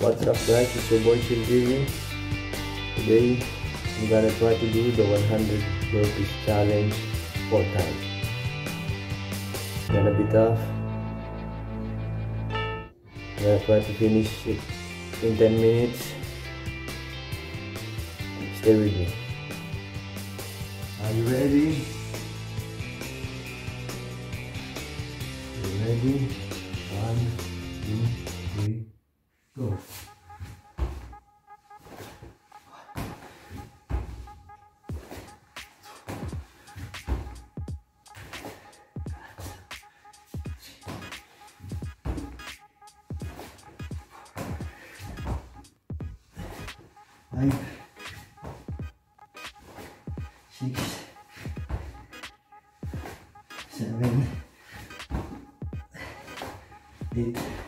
What's up guys, it's your boy Chill Gaming. Today, I'm gonna try to do the 100 burpees challenge 4 times. Gonna be tough. I'm gonna try to finish it in 10 minutes. Stay with me. Are you ready? You ready? One, two, three, そうはい。刺激して下上にで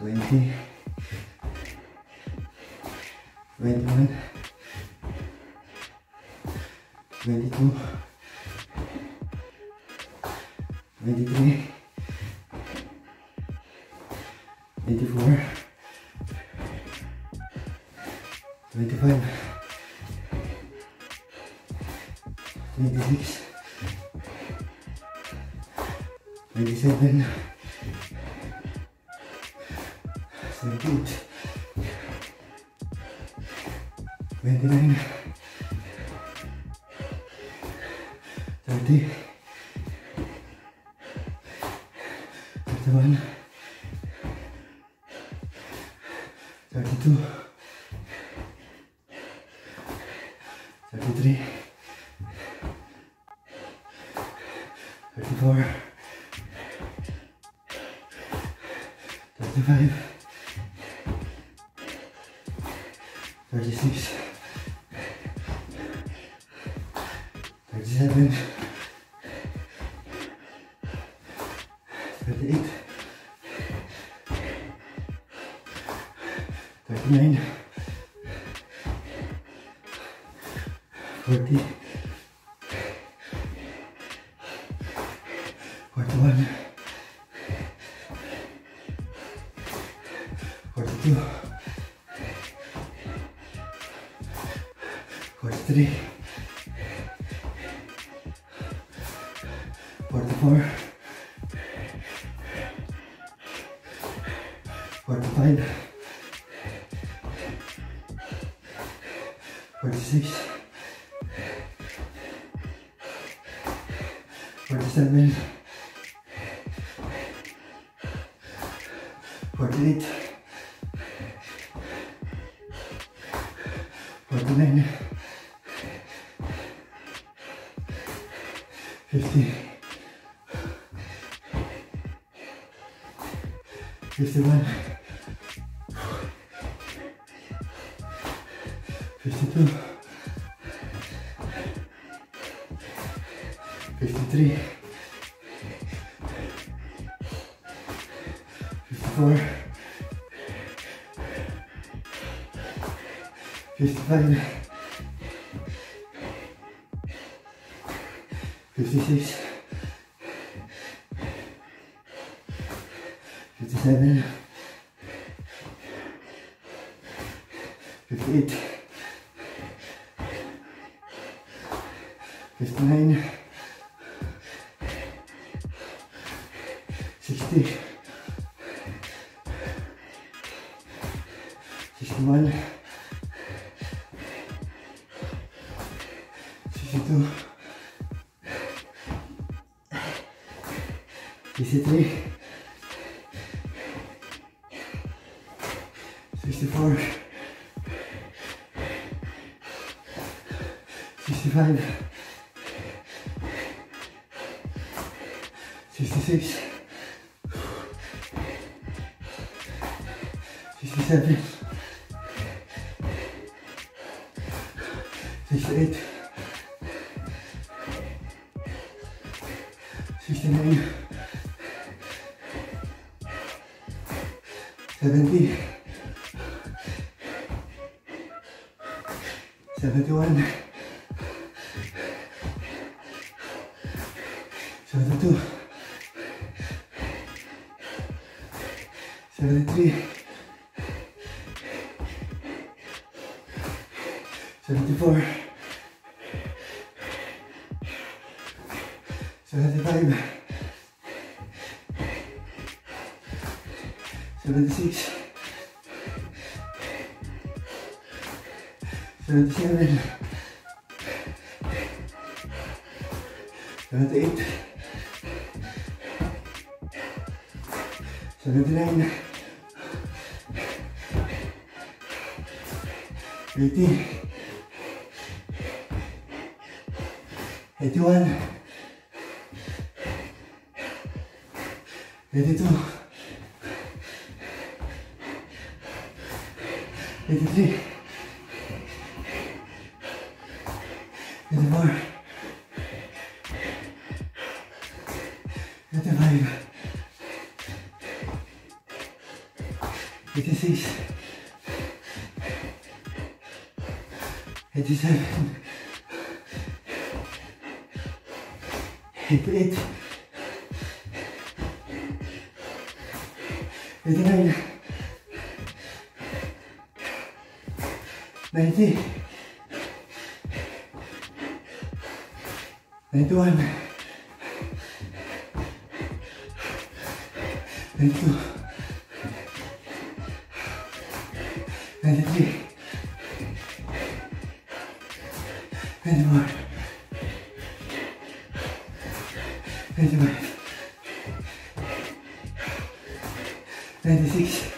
20, 21, 22, 23, 24, 25, 26, 27, dude. Twenty nine. Так, здесь снипс. Так, здесь один. 38. Thirty-nine. Forty. Forty-one. Forty-three, forty-four, forty-five, forty-six, forty-seven, forty-eight, forty-nine, 50, 51, 52, 53, 54, 55, 46, 57, 58, 59, 60, 61, 62, c'était... Sixty-four. Sixty-five. Sixty-six. Sixty-seven. Sixty-eight. seventy, seventy-one, seventy-two, seventy-three, seventy-four, seventy-five. 76 77 78 79 80 81 82 Energy. Energy five. Six. Seven. Eight. Nine. 19, 21, 22, 23, 24, 25, 26,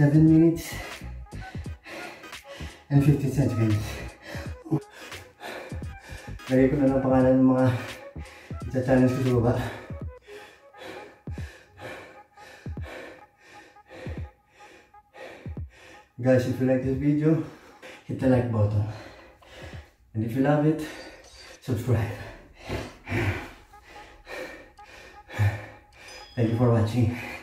Seven minutes and 15 seconds. Lagay ko na lang pangalan ng mga ita-challenge ko sa baba. Guys, if you like this video, hit the like button. And if you love it, subscribe. Thank you for watching.